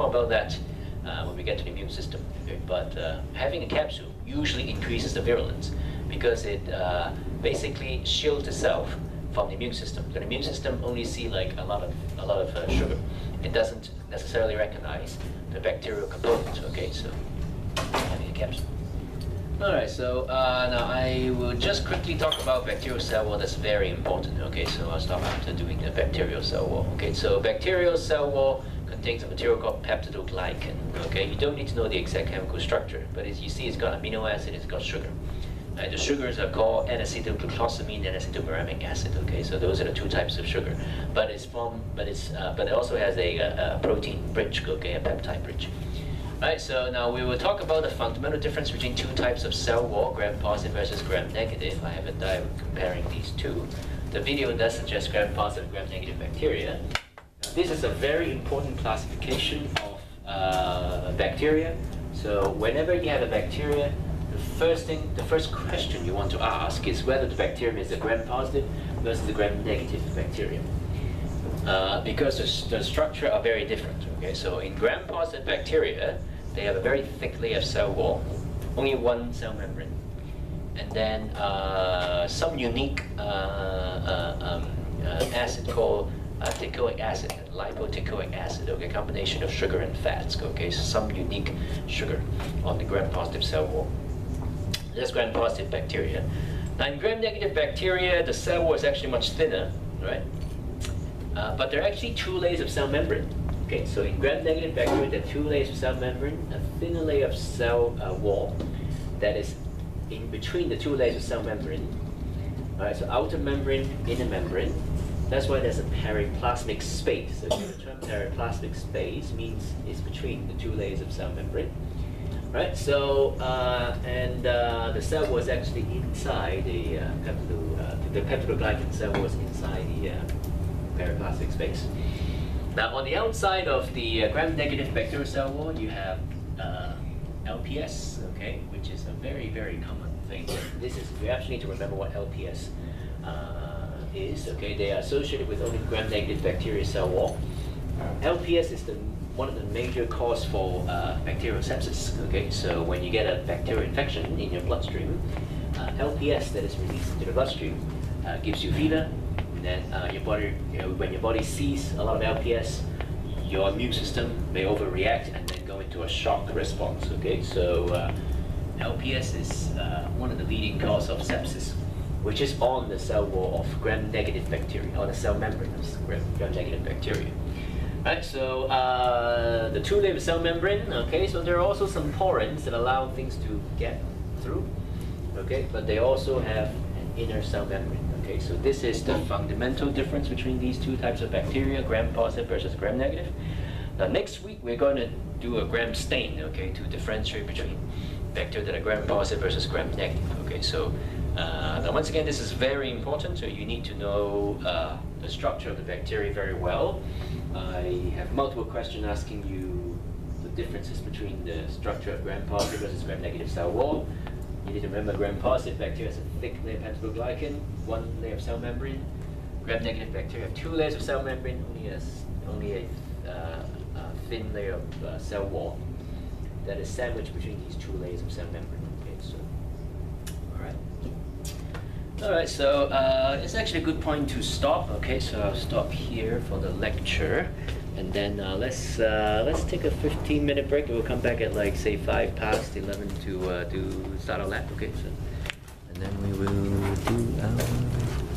more about that uh, when we get to the immune system. But uh, having a capsule usually increases the virulence because it uh, basically shields itself from the immune system. The immune system only see like a lot of a lot of uh, sugar. It doesn't necessarily recognize the bacterial component. Okay, so having a capsule. All right, so uh, now I will just quickly talk about bacterial cell wall. That's very important. Okay, so I'll stop after doing the bacterial cell wall. Okay, so bacterial cell wall contains a material called peptidoglycan. Okay, you don't need to know the exact chemical structure, but as you see, it's got amino acid, it's got sugar. Uh, the sugars are called N-acetylglucosamine and acetylmuramic acid. Okay, so those are the two types of sugar. But it's from, but it's, uh, but it also has a, a, a protein bridge. Okay, a peptide bridge. Right, so now we will talk about the fundamental difference between two types of cell wall, gram-positive versus gram-negative. I have a diagram comparing these two. The video does suggest gram-positive, gram-negative bacteria. This is a very important classification of uh, bacteria. So whenever you have a bacteria, the first thing, the first question you want to ask is whether the bacterium is a gram-positive versus a gram-negative bacterium. Uh, because the, the structure are very different. Okay, so in gram-positive bacteria, they have a very thick layer of cell wall, only one cell membrane, and then uh, some unique uh, uh um, uh, acid called uh, teichoic acid, lipoteichoic acid, okay, combination of sugar and fats, okay, so some unique sugar on the gram-positive cell wall. That's gram-positive bacteria. Now in gram-negative bacteria, the cell wall is actually much thinner, right? Uh, but there are actually two layers of cell membrane. Okay, so in gram-negative bacteria, there are two layers of cell membrane, a thinner layer of cell uh, wall that is in between the two layers of cell membrane. All right, so outer membrane, inner membrane. That's why there's a periplasmic space. So the term periplasmic space means it's between the two layers of cell membrane. Right, so, uh, and uh, the cell was actually inside the uh, peptido, uh, the peptidoglycan cell was inside the uh, periplasmic space. Now, on the outside of the uh, gram-negative bacterial cell wall, you have LPS, okay, which is a very, very common thing. This is, you actually need to remember what LPS is, okay? They are associated with only gram-negative bacterial cell wall. LPS is the one of the major cause for uh, bacterial sepsis, okay? So when you get a bacterial infection in your bloodstream, uh, LPS that is released into the bloodstream uh, gives you fever, and then uh, your body, you know, when your body sees a lot of LPS, your immune system may overreact and then go into a shock response. Okay, so uh, LPS is uh, one of the leading cause of sepsis, which is on the cell wall of gram-negative bacteria, on the cell membrane of gram-negative bacteria. Right, so uh, the two-layer cell membrane. Okay, so there are also some porins that allow things to get through. Okay, but they also have an inner cell membrane. Okay, so this is the fundamental difference between these two types of bacteria, gram-positive versus gram-negative. Now next week we're going to do a gram stain, okay, to differentiate between bacteria that are gram-positive versus gram-negative. Okay, so uh, now once again this is very important, so you need to know uh, the structure of the bacteria very well. I have multiple questions asking you the differences between the structure of gram-positive versus gram-negative cell wall. You need to remember gram-positive bacteria has a thick layer of peptidoglycan, one layer of cell membrane. Gram-negative bacteria have two layers of cell membrane, only a, only a, uh, a thin layer of uh, cell wall that is sandwiched between these two layers of cell membrane. Okay, so, All right, so uh, it's actually a good point to stop. Okay, so I'll stop here for the lecture. And then uh, let's uh, let's take a 15 minute break we'll come back at like say 5 past 11 to uh, do start our lab. Okay, so and then we will